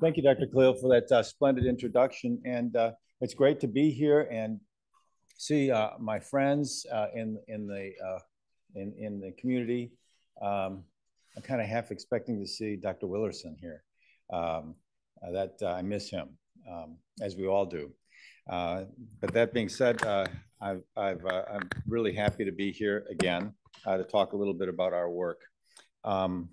Thank you, Dr. Khalil, for that uh, splendid introduction. And uh, it's great to be here and see uh, my friends uh, in in the uh, in in the community. Um, I'm kind of half expecting to see Dr. Willerson here. Um, uh, that I miss him, um, as we all do. but that being said, I've, I've I'm really happy to be here again to talk a little bit about our work. Um,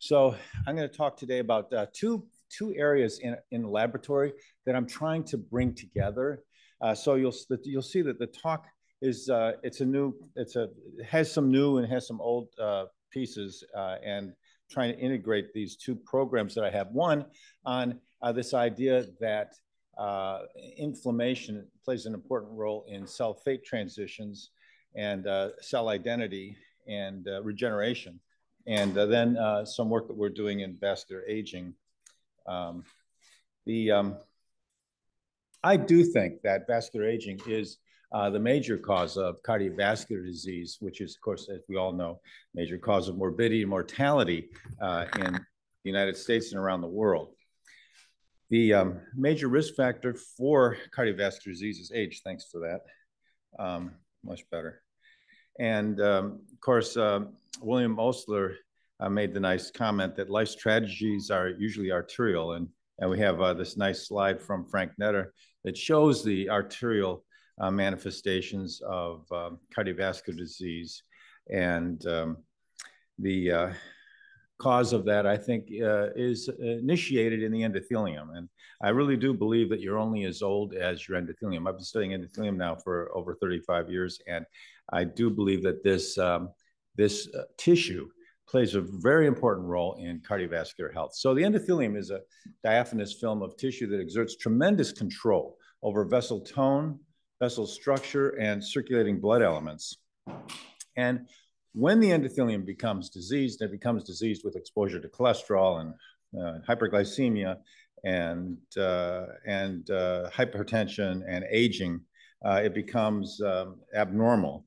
so I'm going to talk today about two two areas in, in the laboratory that I'm trying to bring together. Uh, so you'll, you'll see that the talk is, uh, it's a new, it's a, it has some new and has some old uh, pieces uh, and trying to integrate these two programs that I have. One on uh, this idea that uh, inflammation plays an important role in cell fate transitions and cell identity and regeneration. And then some work that we're doing in vascular aging um, the um, I do think that vascular aging is uh, the major cause of cardiovascular disease, which is, of course, as we all know, major cause of morbidity and mortality uh, in the United States and around the world. The um, major risk factor for cardiovascular disease is age. Thanks for that. Um, much better. And um, of course, uh, William Osler uh, made the nice comment that life's tragedies are usually arterial. And, and we have uh, this nice slide from Frank Netter that shows the arterial uh, manifestations of um, cardiovascular disease. And um, the uh, cause of that, I think, uh, is initiated in the endothelium. And I really do believe that you're only as old as your endothelium. I've been studying endothelium now for over 35 years, and I do believe that this, um, this uh, tissue plays a very important role in cardiovascular health. So the endothelium is a diaphanous film of tissue that exerts tremendous control over vessel tone, vessel structure, and circulating blood elements. And when the endothelium becomes diseased, it becomes diseased with exposure to cholesterol and uh, hyperglycemia and, uh, and uh, hypertension and aging, uh, it becomes um, abnormal.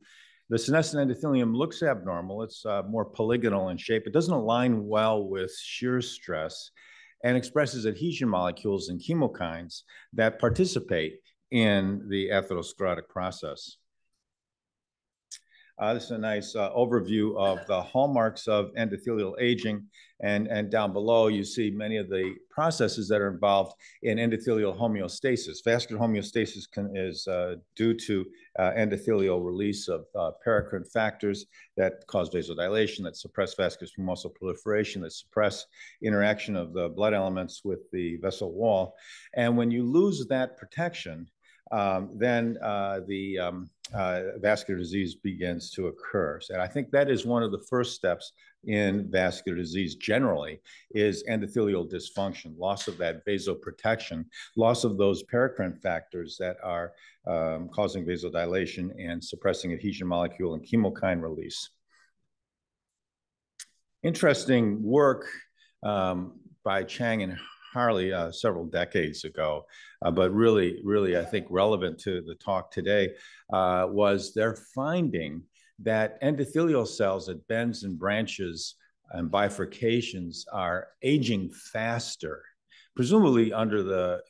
The senescent endothelium looks abnormal. It's uh, more polygonal in shape. It doesn't align well with shear stress and expresses adhesion molecules and chemokines that participate in the atherosclerotic process. Uh, this is a nice uh, overview of the hallmarks of endothelial aging. And, and down below, you see many of the processes that are involved in endothelial homeostasis. Vascular homeostasis can, is uh, due to uh, endothelial release of uh, paracrine factors that cause vasodilation, that suppress vascular smooth proliferation, that suppress interaction of the blood elements with the vessel wall. And when you lose that protection, um, then uh, the um, uh, vascular disease begins to occur. And I think that is one of the first steps in vascular disease generally is endothelial dysfunction, loss of that vasoprotection, loss of those paracrine factors that are um, causing vasodilation and suppressing adhesion molecule and chemokine release. Interesting work um, by Chang and Harley uh, several decades ago, uh, but really, really, I think relevant to the talk today uh, was their finding that endothelial cells at bends and branches and bifurcations are aging faster, presumably under the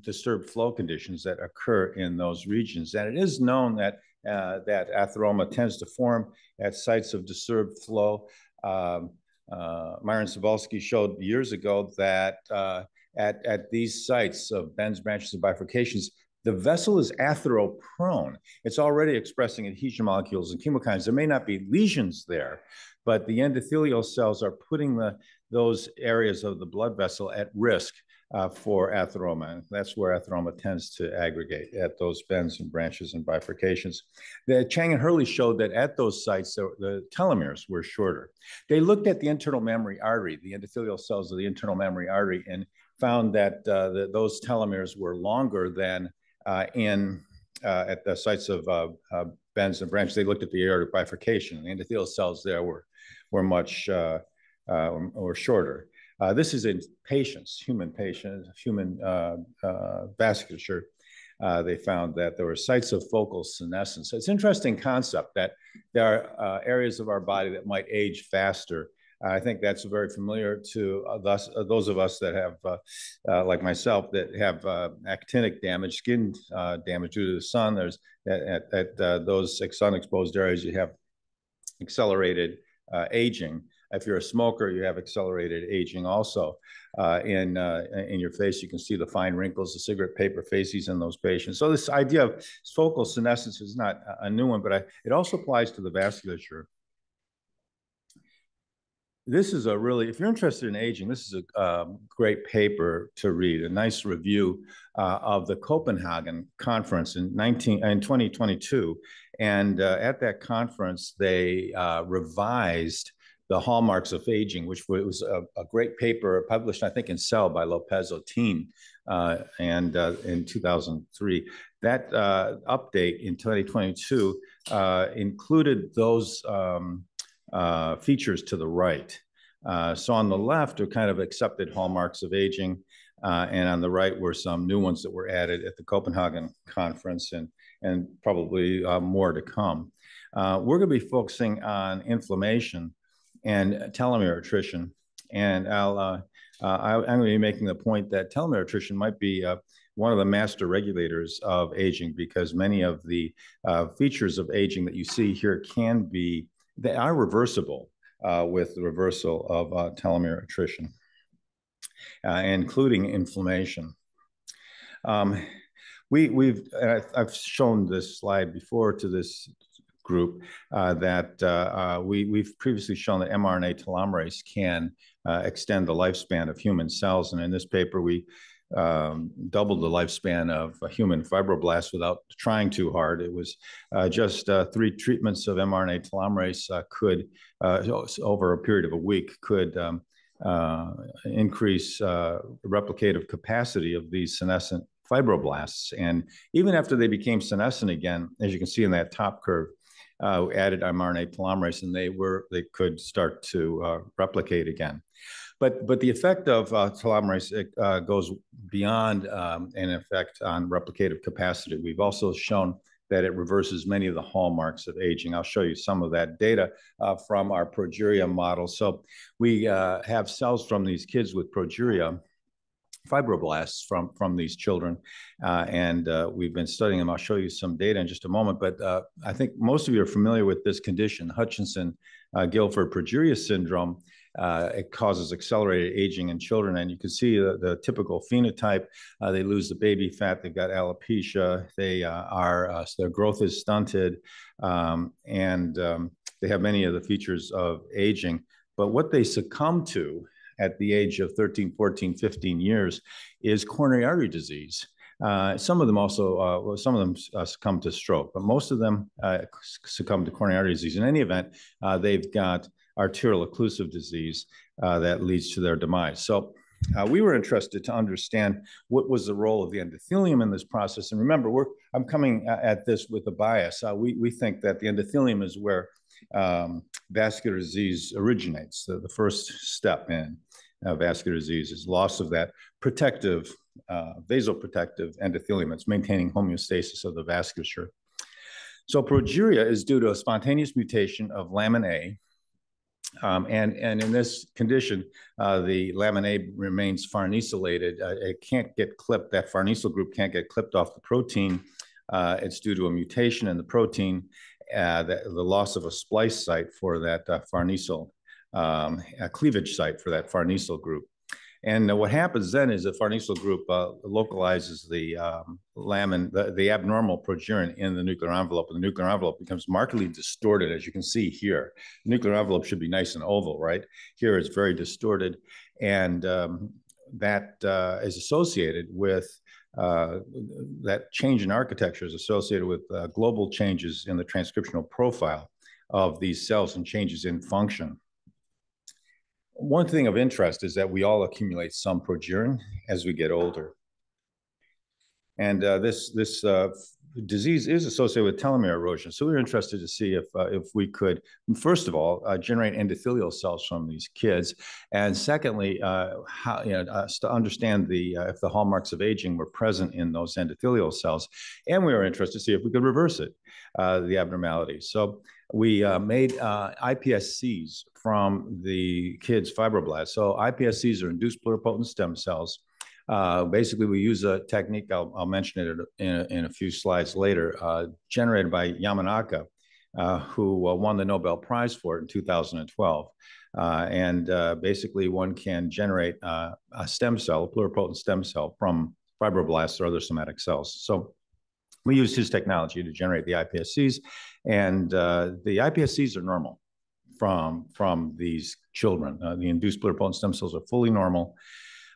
disturbed flow conditions that occur in those regions. And it is known that uh, that atheroma tends to form at sites of disturbed flow. Um, uh, Myron Cybulsky showed years ago that uh, at, at these sites of bends, branches, and bifurcations, the vessel is atheroprone. It's already expressing adhesion molecules and chemokines. There may not be lesions there, but the endothelial cells are putting the, those areas of the blood vessel at risk uh, for atheroma. That's where atheroma tends to aggregate at those bends and branches and bifurcations. The Chang and Harley showed that at those sites, the, the telomeres were shorter. They looked at the internal mammary artery, the endothelial cells of the internal mammary artery, and found that, uh, those telomeres were longer than uh, in uh, at the sites of uh, uh, bends and branches. They looked at the aortic bifurcation. The endothelial cells there were, were much or shorter. Uh, this is in patients, human patients, human uh, uh, vasculature. they found that there were sites of focal senescence. So it's an interesting concept that there are areas of our body that might age faster I think that's very familiar to us, those of us that have, uh, uh, like myself, that have uh, actinic damage, skin damage due to the sun. There's at, at those sun-exposed areas, you have accelerated aging. If you're a smoker, you have accelerated aging also. Uh, in, uh, in your face, you can see the fine wrinkles, the cigarette paper faces in those patients. So this idea of focal senescence is not a new one, but I, it also applies to the vasculature. This is a really, if you're interested in aging, this is a um, great paper to read, a nice review uh, of the Copenhagen conference in, 19, in 2022. And uh, at that conference, they uh, revised the hallmarks of aging, which was a, a, great paper published, I think, in Cell by Lopez Otin, uh, and uh, in 2003. That uh, update in 2022 uh, included those um, uh, features to the right. Uh, so on the left are kind of accepted hallmarks of aging, and on the right were some new ones that were added at the Copenhagen conference, and and probably more to come. we're going to be focusing on inflammation and telomere attrition. And I'll, uh, uh, I, am going to be making the point that telomere attrition might be uh, one of the master regulators of aging because many of the uh, features of aging that you see here can be, they are reversible uh, with the reversal of uh, telomere attrition, including inflammation. Um, we, we've, I've shown this slide before to this group uh, that uh, uh, we, we've previously shown that mRNA telomerase can extend the lifespan of human cells. And in this paper, we um, doubled the lifespan of a human fibroblast without trying too hard. It was uh, just uh, three treatments of mRNA telomerase uh, could, over a period of a week, could um, increase replicative capacity of these senescent fibroblasts. And even after they became senescent again, as you can see in that top curve, uh, added mRNA polymerase, and they were they could start to uh, replicate again. But but the effect of uh, telomerase uh, goes beyond um, an effect on replicative capacity. We've also shown that it reverses many of the hallmarks of aging. I'll show you some of that data uh, from our progeria model. So we uh, have cells from these kids with progeria fibroblasts from, from these children. Uh, and uh, we've been studying them. I'll show you some data in just a moment. But uh, I think most of you are familiar with this condition, Hutchinson uh, Gilford progeria syndrome. Uh, it causes accelerated aging in children. And you can see the, the typical phenotype. Uh, they lose the baby fat. They've got alopecia. They are, their growth is stunted. Um, and um, they have many of the features of aging. But what they succumb to at the age of 13, 14, 15 years is coronary artery disease. Uh, some of them also, uh, well, some of them uh, succumb to stroke, but most of them uh, succumb to coronary artery disease. In any event, uh, they've got arterial occlusive disease uh, that leads to their demise. So we were interested to understand what was the role of the endothelium in this process. And remember, we're, I'm coming at this with a bias. we, we think that the endothelium is where um, vascular disease originates, the, the first step in uh, vascular disease is loss of that protective, uh, vasoprotective endothelium It's maintaining homeostasis of the vasculature. So progeria is due to a spontaneous mutation of lamin A. Um, and, and in this condition, uh, the lamin A remains farnesylated. Uh, it can't get clipped, that farnesyl group can't get clipped off the protein. Uh, it's due to a mutation in the protein, uh, the, the, loss of a splice site for that uh, farnesyl um, a cleavage site for that farnesyl group. And uh, what happens then is the farnesyl group uh, localizes the um, lamin, the, the, abnormal progerin in the nuclear envelope, and the nuclear envelope becomes markedly distorted, as you can see here. The nuclear envelope should be nice and oval, right? Here it's very distorted, and um, that uh, is associated with uh, that change in architecture is associated with uh, global changes in the transcriptional profile of these cells and changes in function one thing of interest is that we all accumulate some progerin as we get older. And uh, this, this uh, disease is associated with telomere erosion. So we are interested to see if, uh, if we could, first of all, uh, generate endothelial cells from these kids. And secondly, uh, how, you know, uh, to understand the, if the hallmarks of aging were present in those endothelial cells. And we were interested to see if we could reverse it, the abnormality. So we uh, made uh, iPSCs from the kids' fibroblasts. So iPSCs are induced pluripotent stem cells. Uh, basically, we use a technique, I'll, I'll mention it in a, in a, few slides later, uh, generated by Yamanaka, uh, who uh, won the Nobel Prize for it in 2012. Uh, and uh, basically, one can generate a stem cell, a pluripotent stem cell, from fibroblasts or other somatic cells. So we use his technology to generate the iPSCs, and uh, the iPSCs are normal from from these children. Uh, the induced pluripotent stem cells are fully normal.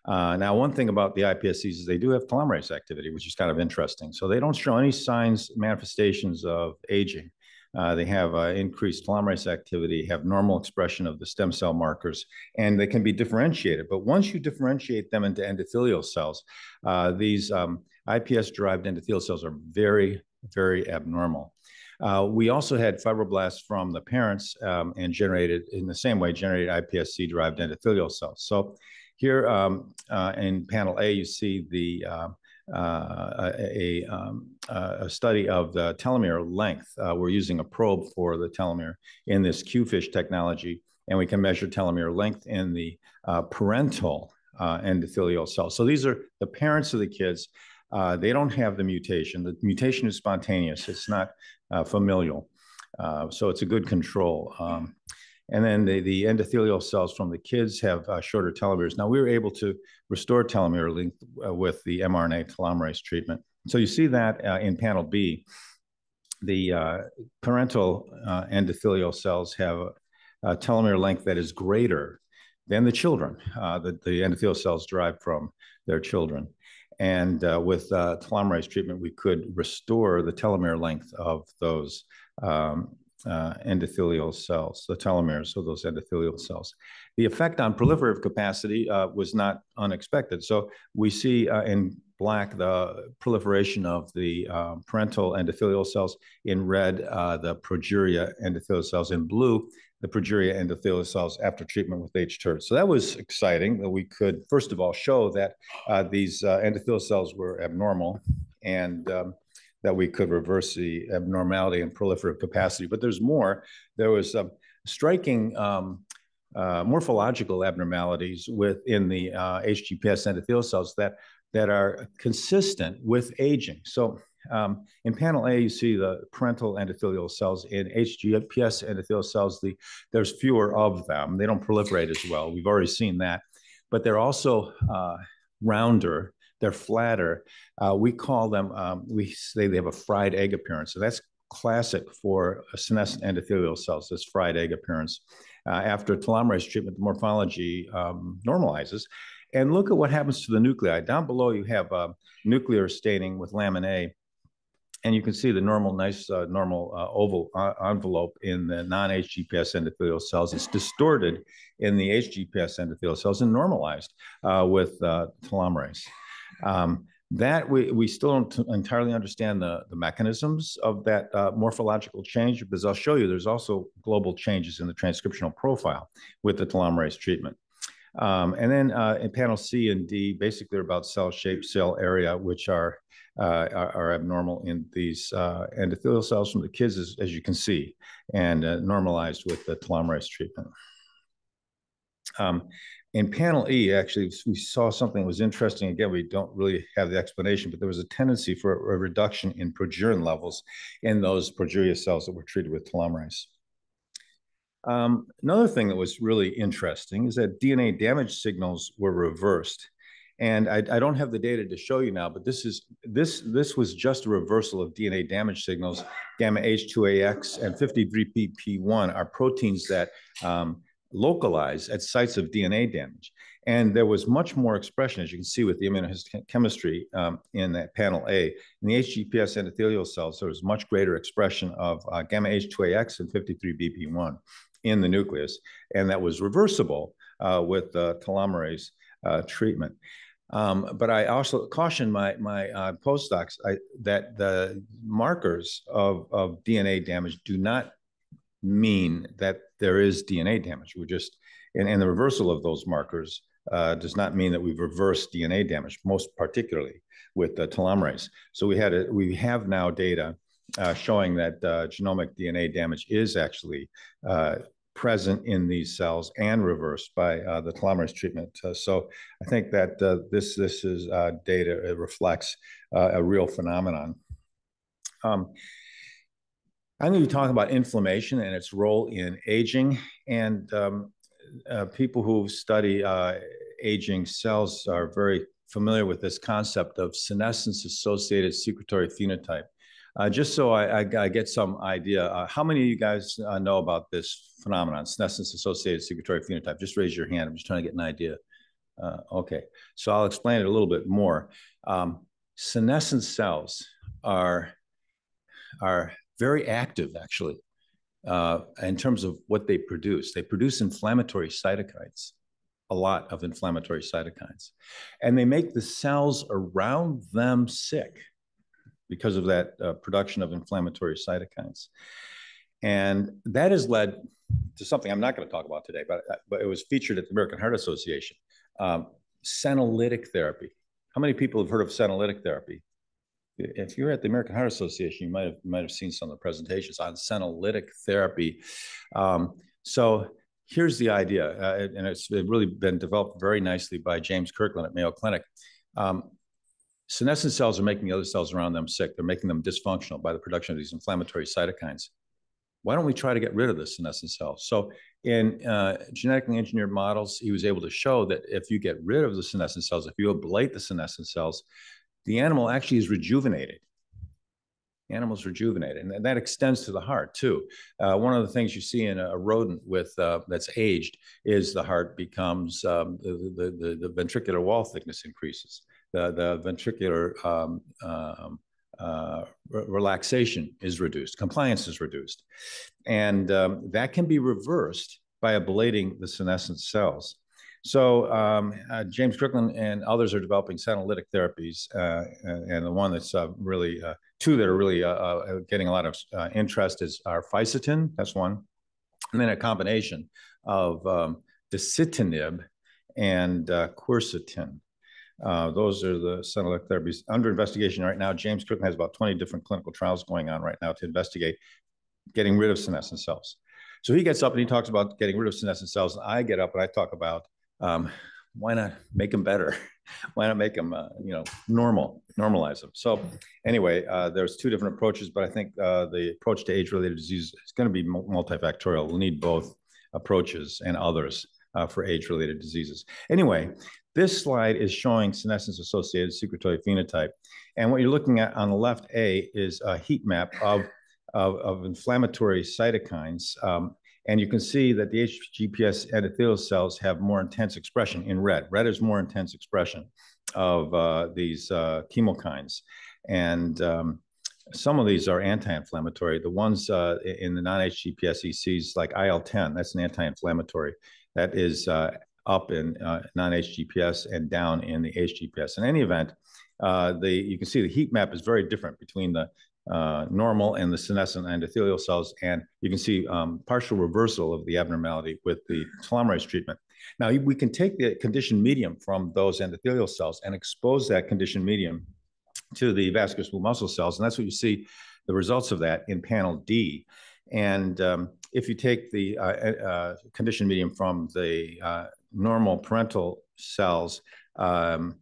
Uh, now, one thing about the iPSCs is they do have telomerase activity, which is kind of interesting. So they don't show any signs, manifestations of aging. Uh, they have uh, increased telomerase activity, have normal expression of the stem cell markers, and they can be differentiated. But once you differentiate them into endothelial cells, uh, these um, iPS-derived endothelial cells are very, very abnormal. Uh, we also had fibroblasts from the parents um, and generated, in the same way, generated iPSC-derived endothelial cells. So here um, uh, in panel A, you see the uh, uh, a, um, a, study of the telomere length. Uh, we're using a probe for the telomere in this QFISH technology, and we can measure telomere length in the uh, parental endothelial cells. So these are the parents of the kids. they don't have the mutation. The mutation is spontaneous. It's not familial. so it's a good control. Um, and then the, the endothelial cells from the kids have uh, shorter telomeres. Now, we were able to restore telomere length uh, with the mRNA telomerase treatment. So you see that uh, in panel B. The uh, parental uh, endothelial cells have a, a, telomere length that is greater than the children, uh, the, the endothelial cells derived from their children. And with telomerase treatment, we could restore the telomere length of those um, uh, endothelial cells, the telomeres of those endothelial cells. The effect on proliferative capacity uh, was not unexpected. So we see uh, in black the proliferation of the uh, parental endothelial cells, in red uh, the progeria endothelial cells, in blue the progeria endothelial cells after treatment with H-TERT. So that was exciting that we could, first of all, show that uh, these endothelial cells were abnormal and um, that we could reverse the abnormality and proliferative capacity. But there's more. There was striking um, uh, morphological abnormalities within the uh, HGPS endothelial cells that, that are consistent with aging. So um, in panel A, you see the parental endothelial cells. In HGPS endothelial cells, the, there's fewer of them. They don't proliferate as well. We've already seen that. But they're also uh, rounder they're flatter. Uh, we call them, um, we say they have a fried egg appearance. So that's classic for senescent endothelial cells, this fried egg appearance. Uh, after telomerase treatment, the morphology um, normalizes. And look at what happens to the nuclei. Down below, you have uh, nuclear staining with lamin A. And you can see the normal, nice, uh, normal uh, oval uh, envelope in the non-HGPS endothelial cells. It's distorted in the HGPS endothelial cells and normalized uh, with telomerase. Um, that we, we still don't entirely understand the, the mechanisms of that uh, morphological change, because I'll show you there's also global changes in the transcriptional profile with the telomerase treatment. Um, and then uh, in panel C and D, basically are about cell shape, cell area, which are, uh, are, are, abnormal in these uh, endothelial cells from the kids, as, as you can see, and uh, normalized with the telomerase treatment. Um, in panel E, actually, we saw something that was interesting. Again, we don't really have the explanation, but there was a tendency for a reduction in progerin levels in those progeria cells that were treated with telomerase. Um, another thing that was really interesting is that DNA damage signals were reversed. And I, I, don't have the data to show you now, but this is this this was just a reversal of DNA damage signals. Gamma H2AX and 53BP1 are proteins that um, localized at sites of DNA damage. And there was much more expression, as you can see with the immunohistochemistry um, in that panel A. In the HGPS endothelial cells, there was much greater expression of uh, gamma H2AX and 53BP1 in the nucleus, and that was reversible uh, with uh, telomerase treatment. Um, but I also caution my my uh, postdocs I, that the markers of, of DNA damage do not mean that there is DNA damage. We're just, and, and the reversal of those markers uh, does not mean that we've reversed DNA damage, most particularly with the telomerase. So we had a, we have now data uh, showing that uh, genomic DNA damage is actually uh, present in these cells and reversed by uh, the telomerase treatment. So I think that this this is data. It reflects a real phenomenon. Um, I'm going to be talking about inflammation and its role in aging. And um, people who study aging cells are very familiar with this concept of senescence-associated secretory phenotype. Uh, just so I, I, I, get some idea, uh, how many of you guys uh, know about this phenomenon, senescence-associated secretory phenotype? Just raise your hand. I'm just trying to get an idea. Uh, okay, so I'll explain it a little bit more. Um, senescent cells are, are very active, actually, uh, in terms of what they produce. They produce inflammatory cytokines a lot of inflammatory cytokines. And they make the cells around them sick because of that uh, production of inflammatory cytokines. And that has led to something I'm not going to talk about today, but, uh, but it was featured at the American Heart Association um, senolytic therapy. How many people have heard of senolytic therapy? If you're at the American Heart Association, you might have, might have seen some of the presentations on senolytic therapy. Um, so here's the idea, uh, and it's really been developed very nicely by James Kirkland at Mayo Clinic. Um, senescent cells are making the other cells around them sick. They're making them dysfunctional by the production of these inflammatory cytokines. Why don't we try to get rid of the senescent cells? So in uh, genetically engineered models, he was able to show that if you get rid of the senescent cells, if you ablate the senescent cells, the animal actually is rejuvenated animals rejuvenated, and that extends to the heart too. Uh, one of the things you see in a rodent with uh, that's aged is the heart becomes um, the, the, the, the, ventricular wall thickness increases, the the ventricular um, um, uh, re relaxation is reduced, compliance is reduced, and um, that can be reversed by ablating the senescent cells. So um, uh, James Kirkland and others are developing senolytic therapies, uh, and the one that's uh, really uh, two that are really uh, uh, getting a lot of uh, interest is our fisetin, that's one, and then a combination of um, and uh, quercetin. Uh, those are the senolytic therapies under investigation right now. James Kirkland has about 20 different clinical trials going on right now to investigate getting rid of senescent cells. So he gets up and he talks about getting rid of senescent cells. And I get up and I talk about um, why not make them better? why not make them, uh, you know, normal, normalize them? So anyway, uh, there's two different approaches, but I think uh, the approach to age-related disease is going to be multifactorial. We'll need both approaches and others uh, for age-related diseases. Anyway, this slide is showing senescence-associated secretory phenotype. And what you're looking at on the left A is a heat map of, of, of inflammatory cytokines um, and you can see that the HGPS endothelial cells have more intense expression in red. Red is more intense expression of uh, these uh, chemokines. And um, some of these are anti-inflammatory. The ones uh, in the non-HGPS ECs, like IL-10, that's an anti-inflammatory. That is uh, up in uh, non-HGPS and down in the HGPS. In any event, uh, the you can see the heat map is very different between the uh, normal and the senescent endothelial cells. And you can see um, partial reversal of the abnormality with the telomerase treatment. Now, we can take the conditioned medium from those endothelial cells and expose that conditioned medium to the vascular smooth muscle cells. And that's what you see the results of that in panel D. And um, if you take the uh, uh, conditioned medium from the uh, normal parental cells, um,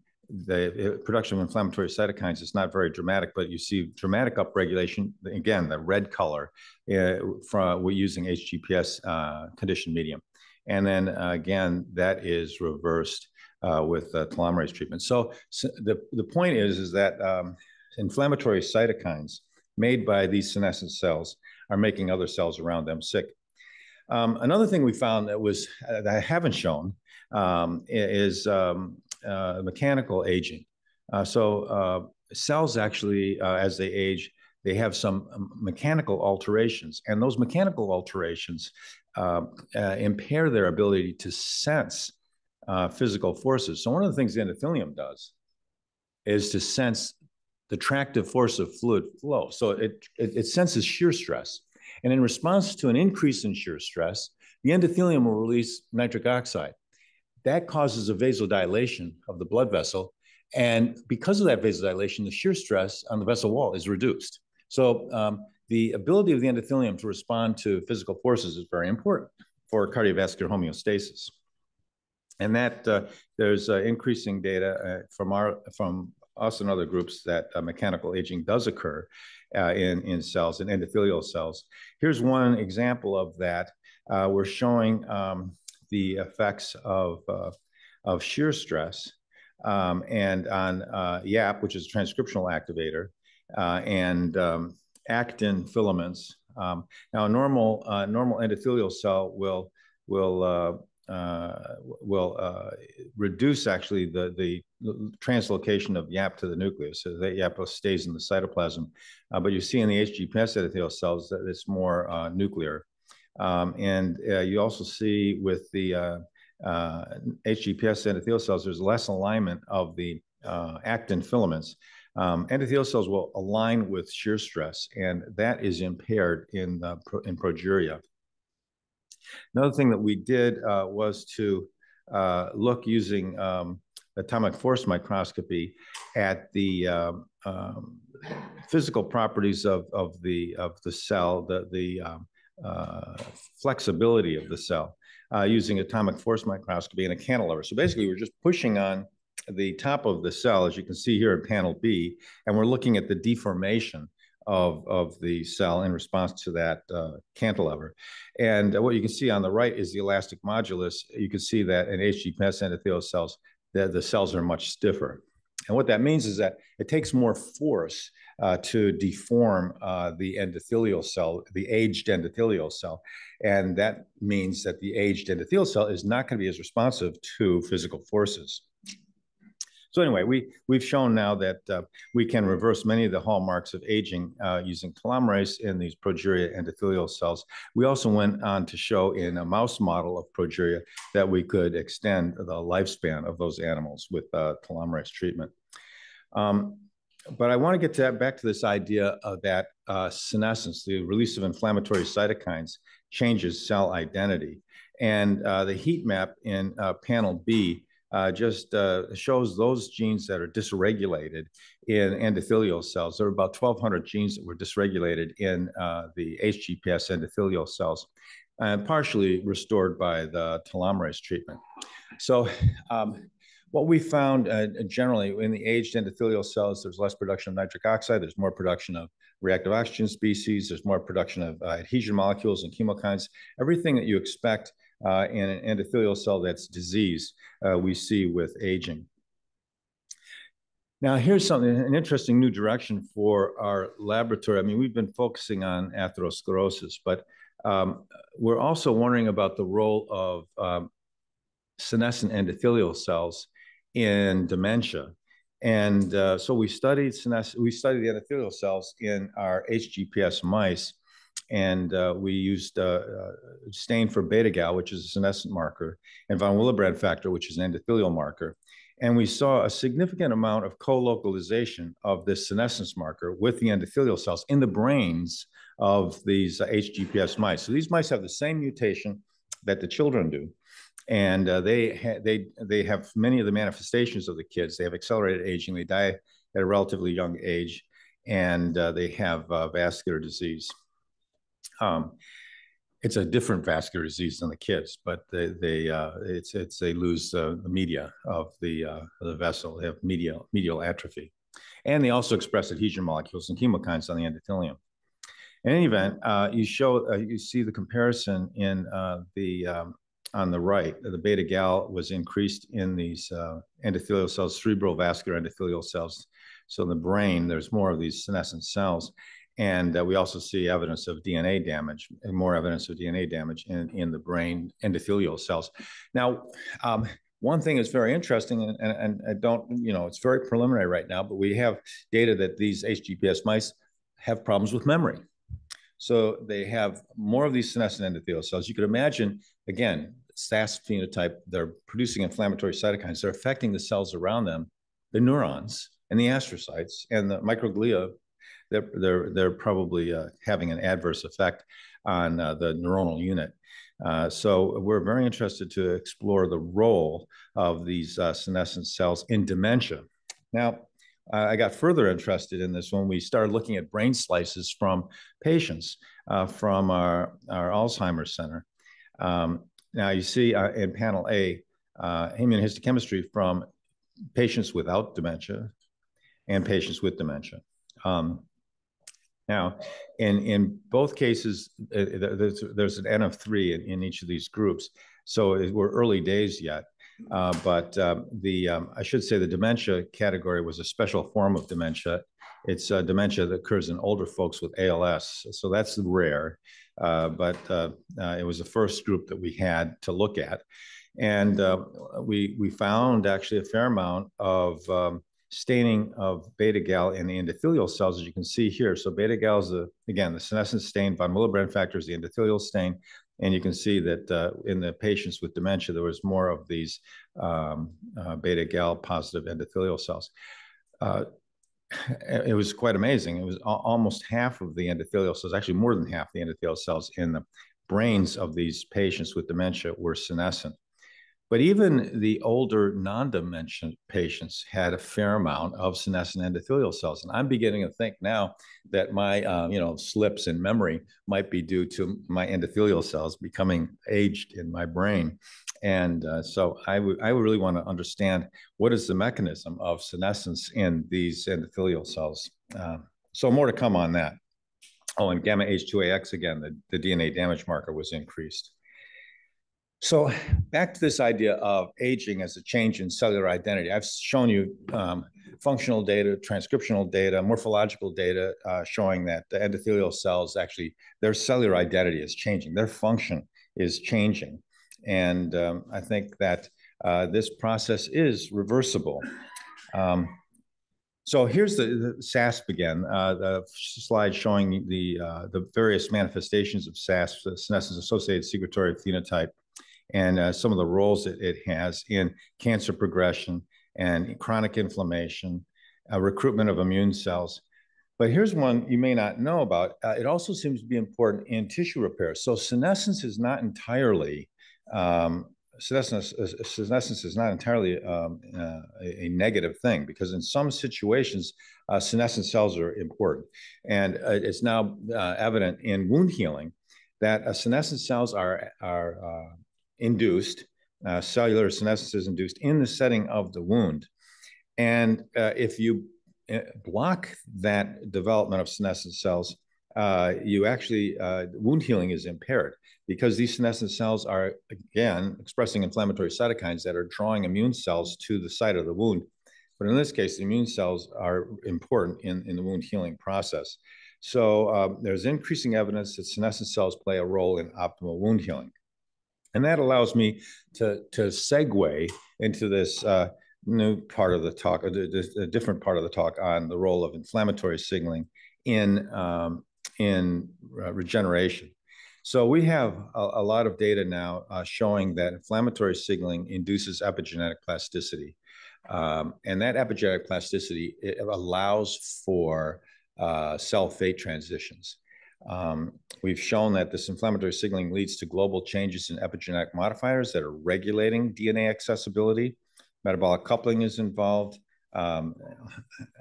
the uh, production of inflammatory cytokines is not very dramatic, but you see dramatic upregulation. Again, the red color uh, from we're using HGPS uh, conditioned medium, and then uh, again that is reversed uh, with telomerase treatment. So, so, the the point is is that um, inflammatory cytokines made by these senescent cells are making other cells around them sick. Um, another thing we found that was that I haven't shown um, is um, uh, mechanical aging. Uh, so uh, cells actually, as they age, they have some um, mechanical alterations, and those mechanical alterations impair their ability to sense physical forces. So one of the things the endothelium does is to sense the tractive force of fluid flow. So it, it, it, senses shear stress. And in response to an increase in shear stress, the endothelium will release nitric oxide that causes a vasodilation of the blood vessel. And because of that vasodilation, the shear stress on the vessel wall is reduced. So um, the ability of the endothelium to respond to physical forces is very important. for cardiovascular homeostasis. And that uh, there's uh, increasing data uh, from our from us and other groups that uh, mechanical aging does occur uh, in in cells in endothelial cells. Here's one example of that. Uh, we're showing um, the effects of of shear stress um, and on YAP, which is a transcriptional activator, and um, actin filaments. Um, now, a normal normal endothelial cell will will uh, will uh, reduce actually the, the translocation of YAP to the nucleus. So that YAP stays in the cytoplasm. Uh, but you see in the HGPS endothelial cells that it's more uh, nuclear. Um, and uh, you also see with the uh, HGPS endothelial cells, there's less alignment of the actin filaments. Um, endothelial cells will align with shear stress, and that is impaired in, in progeria. Another thing that we did uh, was to uh, look using um, atomic force microscopy at the um, um, physical properties of, of, the, of the cell, the, the um, uh, flexibility of the cell uh, using atomic force microscopy and a cantilever. So basically, we're just pushing on the top of the cell, as you can see here in panel B, and we're looking at the deformation of, of the cell in response to that uh, cantilever. And what you can see on the right is the elastic modulus. You can see that in HGPS endothelial cells, the, the cells are much stiffer. And what that means is that it takes more force uh, to deform uh, the endothelial cell, the aged endothelial cell. And that means that the aged endothelial cell is not going to be as responsive to physical forces. So anyway, we, we've shown now that uh, we can reverse many of the hallmarks of aging uh, using telomerase in these progeria endothelial cells. We also went on to show in a mouse model of progeria that we could extend the lifespan of those animals with uh, telomerase treatment. Um, but I want to get to back to this idea of that uh, senescence, the release of inflammatory cytokines changes cell identity. And uh, the heat map in uh, panel B uh, just uh, shows those genes that are dysregulated in endothelial cells. There are about 1,200 genes that were dysregulated in uh, the HGPS endothelial cells and partially restored by the telomerase treatment. So um, what we found uh, generally in the aged endothelial cells, there's less production of nitric oxide, there's more production of reactive oxygen species, there's more production of uh, adhesion molecules and chemokines, everything that you expect uh, in an endothelial cell that's diseased, uh, we see with aging. Now, here's something, an interesting new direction for our laboratory. I mean, we've been focusing on atherosclerosis, but um, we're also wondering about the role of um, senescent endothelial cells in dementia. And uh, so we studied senes- we studied the endothelial cells in our HGPS mice, and uh, we used uh, uh, stain for beta gal, which is a senescent marker, and von Willebrand factor, which is an endothelial marker. And we saw a significant amount of co-localization of this senescence marker with the endothelial cells in the brains of these HGPS mice. So these mice have the same mutation that the children do. And uh, they, ha they, they have many of the manifestations of the kids. They have accelerated aging. They die at a relatively young age, and uh, they have uh, vascular disease. Um, it's a different vascular disease than the kids, but they, they uh, it's it's they lose uh, the media of the uh, the vessel. They have medial medial atrophy, and they also express adhesion molecules and chemokines on the endothelium. In any event, you show you see the comparison in the um, on the right. The beta gal was increased in these endothelial cells, cerebral vascular endothelial cells. So in the brain, there's more of these senescent cells. And uh, we also see evidence of DNA damage, and more evidence of DNA damage in, in the brain endothelial cells. Now, um, one thing is very interesting, and, and, and I don't, you know, it's very preliminary right now, but we have data that these HGPS mice have problems with memory. So they have more of these senescent endothelial cells. You could imagine, again, SAS phenotype, they're producing inflammatory cytokines. They're affecting the cells around them, the neurons and the astrocytes and the microglia they're they're they're probably uh, having an adverse effect on uh, the neuronal unit. Uh, so we're very interested to explore the role of these uh, senescent cells in dementia. Now, I got further interested in this when we started looking at brain slices from patients uh, from our, our Alzheimer's Center. Um, now you see uh, in panel A, uh, immunohistochemistry from patients without dementia and patients with dementia. Um, now, in, in both cases, uh, there's, there's an N of three in, in each of these groups. So we're early days yet. Uh, but um, the um, I should say the dementia category was a special form of dementia. It's uh, dementia that occurs in older folks with ALS, so that's rare. Uh, but uh, uh, it was the first group that we had to look at, and we we found actually a fair amount of um, staining of beta gal in the endothelial cells, as you can see here. So beta gal is the again the senescent stain. Von Willebrand factor is the endothelial stain. And you can see that uh, in the patients with dementia, there was more of these um, uh, beta gal positive endothelial cells. Uh, it was quite amazing. It was almost half of the endothelial cells, actually more than half the endothelial cells in the brains of these patients with dementia were senescent. But even the older non-dementia patients had a fair amount of senescent endothelial cells. And I'm beginning to think now that my, uh, you know, slips in memory might be due to my endothelial cells becoming aged in my brain. And uh, so I would I really want to understand what is the mechanism of senescence in these endothelial cells. Uh, so more to come on that. Oh, and gamma H2AX again, the, the DNA damage marker was increased. So back to this idea of aging as a change in cellular identity. I've shown you um, functional data, transcriptional data, morphological data uh, showing that the endothelial cells actually, their cellular identity is changing, their function is changing. And um, I think that uh, this process is reversible. Um, so here's the, the SASP again, uh, the slide showing the, uh, the various manifestations of SASP, the senescence-associated secretory phenotype and uh, some of the roles that it has in cancer progression and chronic inflammation, uh, recruitment of immune cells. But here's one you may not know about. Uh, it also seems to be important in tissue repair. So senescence is not entirely um, senescence, senescence is not entirely um, uh, a, negative thing because in some situations, uh, senescent cells are important. And uh, it's now uh, evident in wound healing that uh, senescent cells are, are induced, uh, cellular senescence is induced in the setting of the wound. And if you block that development of senescent cells, uh, you actually, uh, wound healing is impaired because these senescent cells are, again, expressing inflammatory cytokines that are drawing immune cells to the site of the wound. But in this case, the immune cells are important in, in the wound healing process. So uh, there's increasing evidence that senescent cells play a role in optimal wound healing. And that allows me to, to segue into this uh, new part of the talk, a, a, different part of the talk on the role of inflammatory signaling in, um, in uh, regeneration. So we have a, a lot of data now uh, showing that inflammatory signaling induces epigenetic plasticity. Um, and that epigenetic plasticity allows for uh, cell fate transitions. Um, we've shown that this inflammatory signaling leads to global changes in epigenetic modifiers that are regulating DNA accessibility. Metabolic coupling is involved. Um,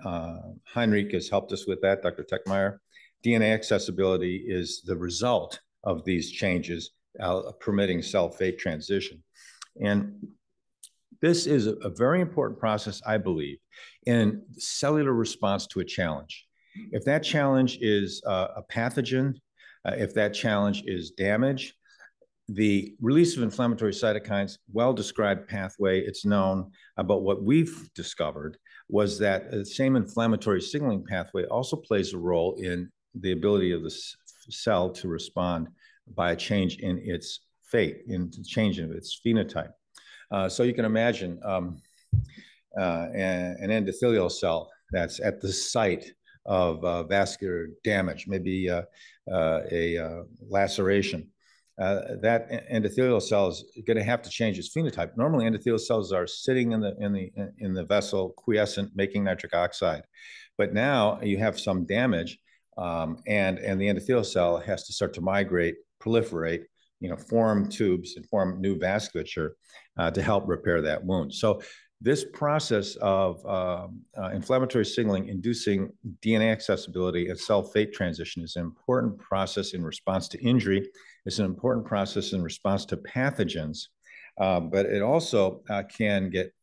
uh, Heinrich has helped us with that, Dr. Taegtmeyer. DNA accessibility is the result of these changes uh, permitting cell fate transition. And this is a, a very important process, I believe, in cellular response to a challenge. If that challenge is uh, a pathogen, uh, if that challenge is damage, the release of inflammatory cytokines, well-described pathway, it's known. But what we've discovered was that the same inflammatory signaling pathway also plays a role in the ability of the cell to respond by a change in its fate, in the change in its phenotype. Uh, so you can imagine um, uh, an, endothelial cell that's at the site of uh, vascular damage, maybe uh, uh, a laceration. that endothelial cell is going to have to change its phenotype. Normally, endothelial cells are sitting in the in the in the vessel, quiescent, making nitric oxide. But now you have some damage, um, and and the endothelial cell has to start to migrate, proliferate, you know, form tubes and form new vasculature uh, to help repair that wound. So this process of um, uh, inflammatory signaling inducing DNA accessibility and cell fate transition is an important process in response to injury. It's an important process in response to pathogens, uh, but it also uh, can get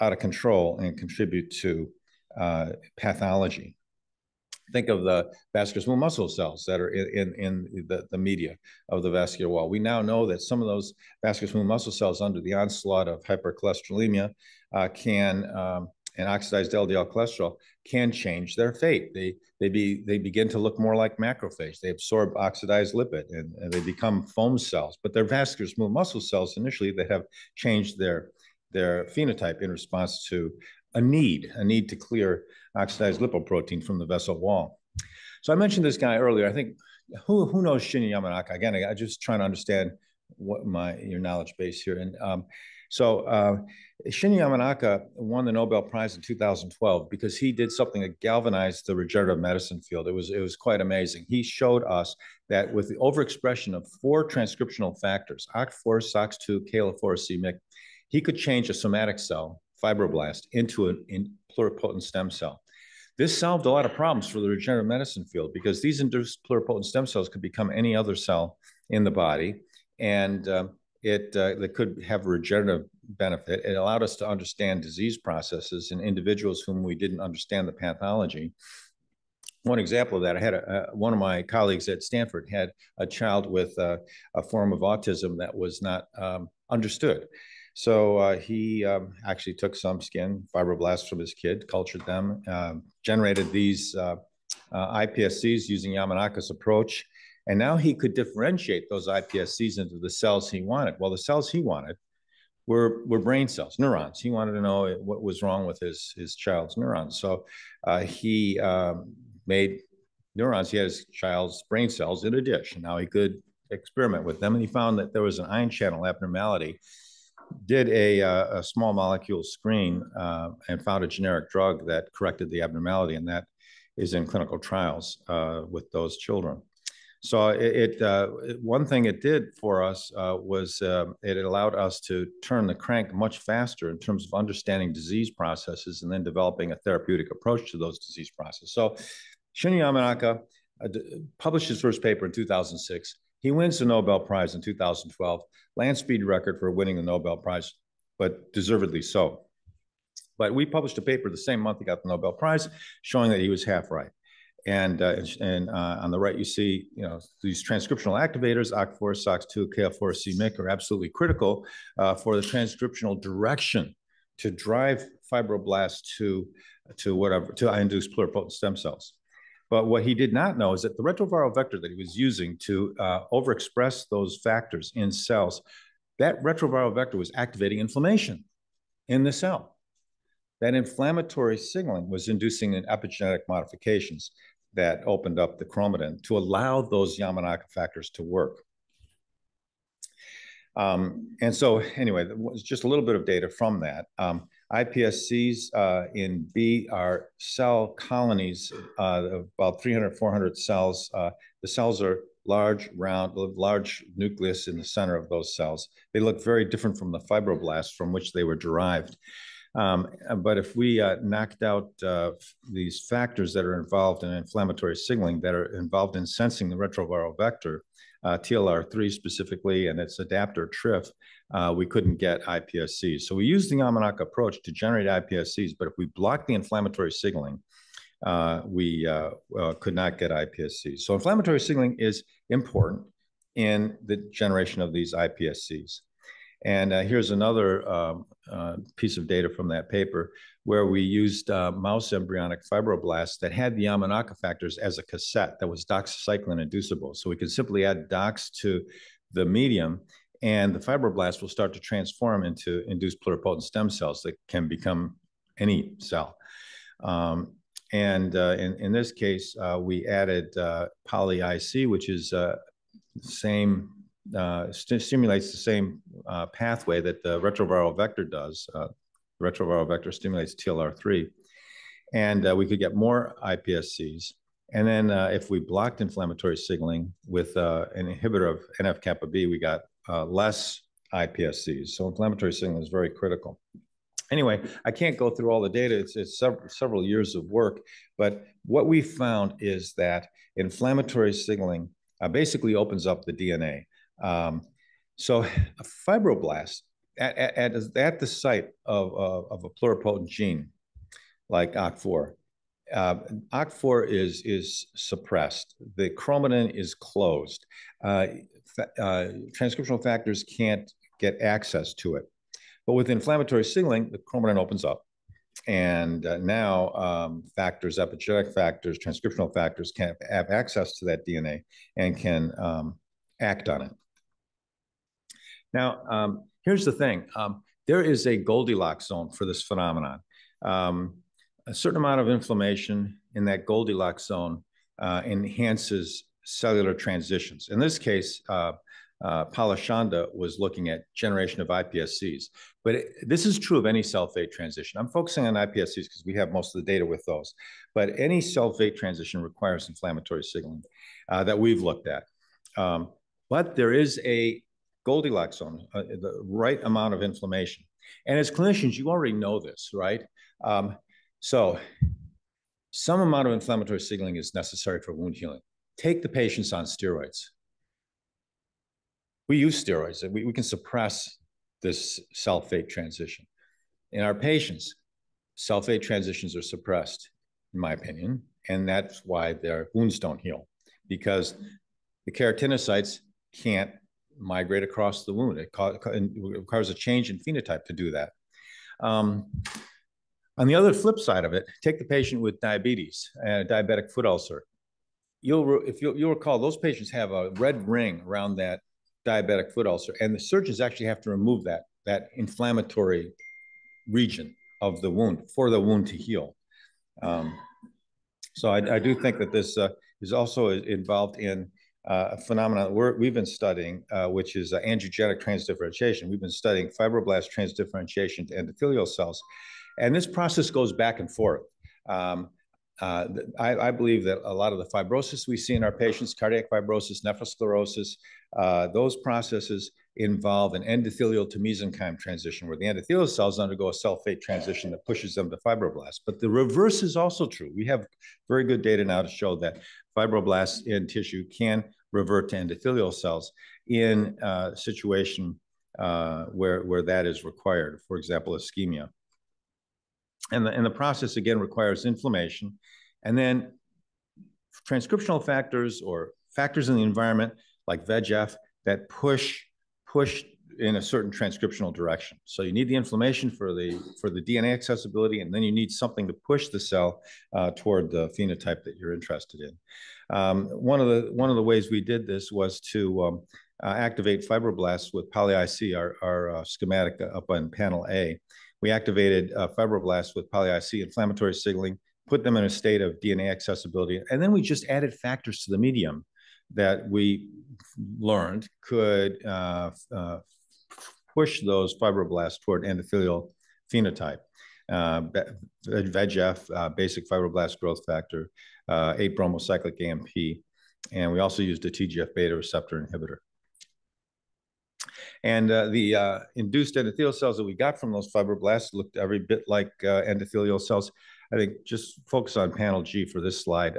out of control and contribute to uh, pathology. Think of the vascular smooth muscle cells that are in, in, in the, the media of the vascular wall. We now know that some of those vascular smooth muscle cells under the onslaught of hypercholesterolemia uh, can um, and oxidized LDL cholesterol can change their fate. They they be they begin to look more like macrophage. They absorb oxidized lipid and, and they become foam cells. But they're vascular smooth muscle cells initially that have changed their their phenotype in response to a need, a need to clear oxidized lipoprotein from the vessel wall. So I mentioned this guy earlier. I think who who knows Shinya Yamanaka? Again, I, I just trying to understand what my your knowledge base here. And um, so uh, Shinya Yamanaka won the Nobel Prize in 2012 because he did something that galvanized the regenerative medicine field. It was it was quite amazing. He showed us that with the overexpression of four transcriptional factors, OCT4, SOX2, KLA4C-MYC, he could change a somatic cell, fibroblast, into a pluripotent stem cell. This solved a lot of problems for the regenerative medicine field because these induced pluripotent stem cells could become any other cell in the body, and uh, it, uh, could have regenerative benefit. It allowed us to understand disease processes in individuals whom we didn't understand the pathology. One example of that, I had a, one of my colleagues at Stanford had a child with a, a form of autism that was not um, understood. So uh, he um, actually took some skin fibroblasts from his kid, cultured them, uh, generated these uh, uh iPSCs using Yamanaka's approach. And now he could differentiate those iPSCs into the cells he wanted. Well, the cells he wanted were, were brain cells, neurons. He wanted to know what was wrong with his, his child's neurons. So uh, he um, made neurons. He had his child's brain cells in a dish. And now he could experiment with them. And he found that there was an ion channel abnormality did a, uh, a small molecule screen uh, and found a generic drug that corrected the abnormality, and that is in clinical trials uh, with those children. So it, it uh, one thing it did for us uh, was um, it allowed us to turn the crank much faster in terms of understanding disease processes and then developing a therapeutic approach to those disease processes. So Shinya Yamanaka published his first paper in 2006. He wins the Nobel Prize in 2012 land speed record for winning the Nobel Prize, but deservedly so. But we published a paper the same month he got the Nobel Prize showing that he was half right. And, uh, and uh, on the right, you see, you know, these transcriptional activators, OCT4, SOX2, KL4, MYC, are absolutely critical uh, for the transcriptional direction to drive fibroblasts to, to whatever, to induce pluripotent stem cells. But what he did not know is that the retroviral vector that he was using to uh, overexpress those factors in cells, that retroviral vector was activating inflammation in the cell. That inflammatory signaling was inducing an epigenetic modifications that opened up the chromatin to allow those Yamanaka factors to work. Um, and so anyway, just a little bit of data from that. Um, iPSCs uh, in B are cell colonies uh, about 300, 400 cells. Uh, the cells are large, round, large nucleus in the center of those cells. They look very different from the fibroblasts from which they were derived. Um, but if we uh, knocked out uh, these factors that are involved in inflammatory signaling that are involved in sensing the retroviral vector, uh, TLR3 specifically, and its adapter TRIF, uh, we couldn't get iPSCs. So we used the Yamanaka approach to generate iPSCs, but if we block the inflammatory signaling, uh, we uh, uh, could not get iPSCs. So inflammatory signaling is important in the generation of these iPSCs. And uh, here's another um, piece of data from that paper where we used uh, mouse embryonic fibroblasts that had the Yamanaka factors as a cassette that was doxycycline inducible. So we could simply add dox to the medium and the fibroblasts will start to transform into induced pluripotent stem cells that can become any cell. Um, and uh, in, in this case, uh, we added uh, poly-IC, which is uh, same uh, st stimulates the same uh, pathway that the retroviral vector does, uh, retroviral vector stimulates TLR3. And uh, we could get more iPSCs. And then uh, if we blocked inflammatory signaling with an inhibitor of NF-kappa B, we got less iPSCs. So inflammatory signaling is very critical. Anyway, I can't go through all the data. It's, it's several, years of work. But what we found is that inflammatory signaling basically opens up the DNA Um, so a fibroblast at, at, at the site of, of, of a pluripotent gene like OCT4, uh, OCT4 is, is suppressed. The chromatin is closed. Uh, uh, transcriptional factors can't get access to it. But with inflammatory signaling, the chromatin opens up. And uh, now um, factors, epigenetic factors, transcriptional factors can have access to that DNA and can um, act on it. Now, um, here's the thing. Um, there is a Goldilocks zone for this phenomenon. Um, a certain amount of inflammation in that Goldilocks zone uh, enhances cellular transitions. In this case, uh, uh, Palashanda was looking at generation of iPSCs. But it, this is true of any cell fate transition. I'm focusing on iPSCs because we have most of the data with those. But any cell fate transition requires inflammatory signaling uh, that we've looked at. Um, but there is a Goldilocks zone, uh, the right amount of inflammation. And as clinicians, you already know this, right? Um, so some amount of inflammatory signaling is necessary for wound healing. Take the patients on steroids we use steroids we, we can suppress this cell fate transition. In our patients, cell fate transitions are suppressed, in my opinion, and that's why their wounds don't heal because the keratinocytes can't migrate across the wound. It, requires a change in phenotype to do that. Um, on the other flip side of it, take the patient with diabetes and a diabetic foot ulcer. You'll, if you'll, you'll recall, those patients have a red ring around that diabetic foot ulcer. And the surgeons actually have to remove that, that inflammatory region of the wound for the wound to heal. Um, so I, I, do think that this uh, is also involved in uh, a phenomenon we have been studying, uh, which is uh, angiogenic transdifferentiation. We've been studying fibroblast transdifferentiation to endothelial cells. And this process goes back and forth. Um, uh, I, I, believe that a lot of the fibrosis we see in our patients, cardiac fibrosis, nephrosclerosis, uh, those processes involve an endothelial to mesenchyme transition, where the endothelial cells undergo a cell fate transition that pushes them to fibroblasts. But the reverse is also true. We have very good data now to show that fibroblasts in tissue can revert to endothelial cells in a situation uh, where, where that is required, for example, ischemia. And the, and the process, again, requires inflammation. And then transcriptional factors or factors in the environment like VEGF that push push in a certain transcriptional direction. So you need the inflammation for the for the DNA accessibility, and then you need something to push the cell uh, toward the phenotype that you're interested in. Um, one of the one of the ways we did this was to um, uh, activate fibroblasts with poly-IC, our, our uh, schematic up on panel A. We activated uh, fibroblasts with poly-IC inflammatory signaling, put them in a state of DNA accessibility, and then we just added factors to the medium that we learned could uh, uh, push those fibroblasts toward endothelial phenotype. Uh, VEGF, uh, basic fibroblast growth factor, uh, 8 bromocyclic AMP, and we also used a TGF beta receptor inhibitor. And uh, the uh, induced endothelial cells that we got from those fibroblasts looked every bit like uh, endothelial cells. I think just focus on panel G for this slide.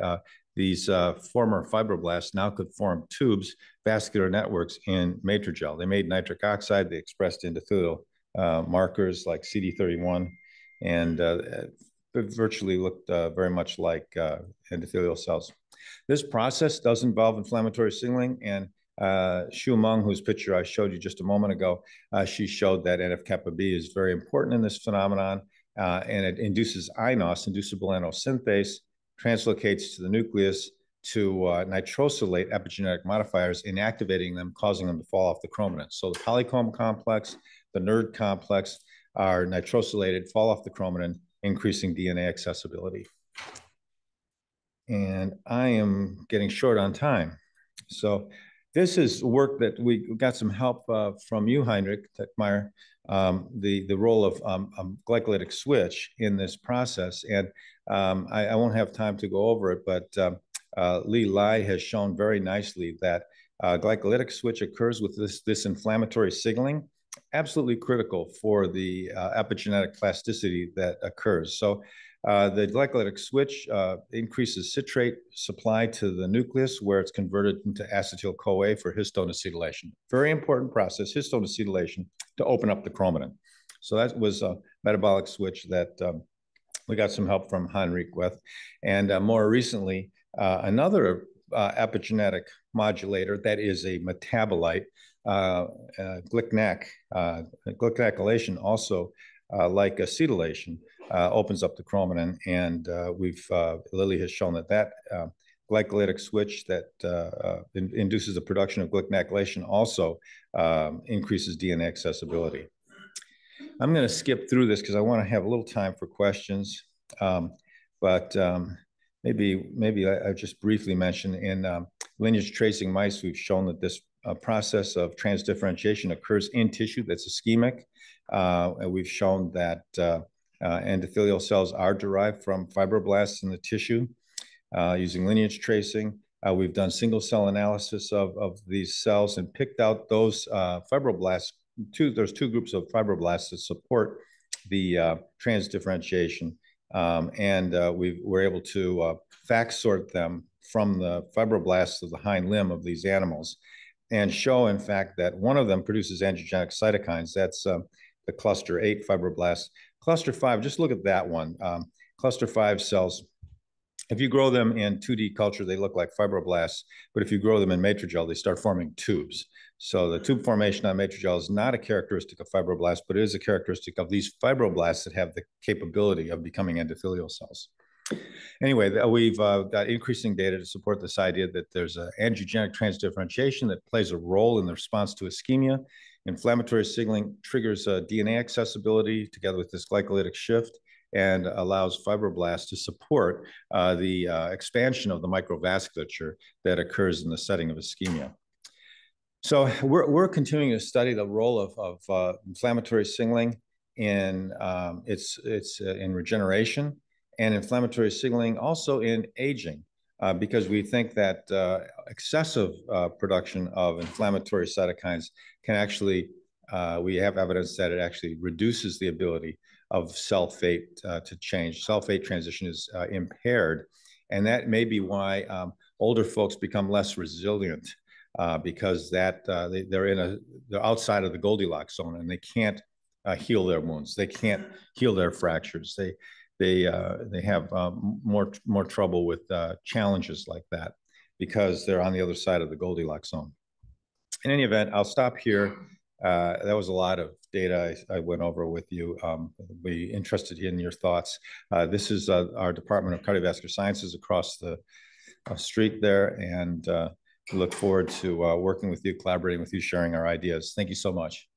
Uh, these uh, former fibroblasts now could form tubes, vascular networks in Matrigel. They made nitric oxide, they expressed endothelial uh, markers like CD31, and it virtually looked very much like endothelial cells. This process does involve inflammatory signaling and uh, Xu Meng, whose picture I showed you just a moment ago, uh, she showed that NF-kappa B is very important in this phenomenon, uh, and it induces INOS, inducible anosynthase, translocates to the nucleus to uh, nitrosylate epigenetic modifiers, inactivating them, causing them to fall off the chromatin. So the polycomb complex, the NERD complex are nitrosylated, fall off the chromatin, increasing DNA accessibility. And I am getting short on time. So this is work that we got some help uh, from you, Heinrich Techmeyer, um, the, the role of um, a glycolytic switch in this process. And um, I, I, won't have time to go over it, but um, uh, Li Lai has shown very nicely that uh, glycolytic switch occurs with this, this inflammatory signaling absolutely critical for the uh, epigenetic plasticity that occurs. So uh, the glycolytic switch uh, increases citrate supply to the nucleus where it's converted into acetyl-CoA for histone acetylation. Very important process, histone acetylation, to open up the chromatin. So that was a metabolic switch that um, we got some help from Heinrich with. And uh, more recently, uh, another uh, epigenetic modulator that is a metabolite, uh, uh, GLICNAC, uh, also, uh, like acetylation, uh, opens up the chromatin. And uh, we've, uh, Lily has shown that that uh, glycolytic switch that uh, uh, in, induces the production of glycnacylation also um, increases DNA accessibility. I'm going to skip through this because I want to have a little time for questions. Um, but um, maybe maybe I, I just briefly mention in um, lineage tracing mice, we've shown that this uh, process of transdifferentiation occurs in tissue that's ischemic. Uh, and we've shown that uh, uh, endothelial cells are derived from fibroblasts in the tissue uh, using lineage tracing. Uh, we've done single cell analysis of, of these cells and picked out those fibroblasts. Two, there's two groups of fibroblasts that support the transdifferentiation. Um, and we were able to FACS sort them from the fibroblasts of the hind limb of these animals and show, in fact, that one of them produces angiogenic cytokines. That's uh, the cluster 8 fibroblasts. Cluster 5, just look at that one. Um, cluster 5 cells, if you grow them in 2D culture, they look like fibroblasts, but if you grow them in matrigel, they start forming tubes. So the tube formation on matrigel is not a characteristic of fibroblasts, but it is a characteristic of these fibroblasts that have the capability of becoming endothelial cells. Anyway, we've uh, got increasing data to support this idea that there's an angiogenic transdifferentiation that plays a role in the response to ischemia. Inflammatory signaling triggers uh, DNA accessibility together with this glycolytic shift and allows fibroblasts to support uh, the uh, expansion of the microvasculature that occurs in the setting of ischemia. So we're, we're continuing to study the role of, of uh, inflammatory signaling in um, its, its uh, in regeneration and inflammatory signaling also in aging, uh, because we think that uh, excessive uh, production of inflammatory cytokines can actually, uh, we have evidence that it actually reduces the ability of cell fate uh, to change. Cell fate transition is impaired, and that may be why um, older folks become less resilient because that they, they're in a they're outside of the Goldilocks zone and they can't heal their wounds. They can't heal their fractures. They they uh, they have um, more more trouble with uh, challenges like that because they're on the other side of the Goldilocks zone. In any event, I'll stop here. Uh, that was a lot of data I, I went over with you. Um, be interested in your thoughts. Uh, this is uh, our Department of Cardiovascular Sciences across the uh, street there, and we look forward to working with you, collaborating with you, sharing our ideas. Thank you so much.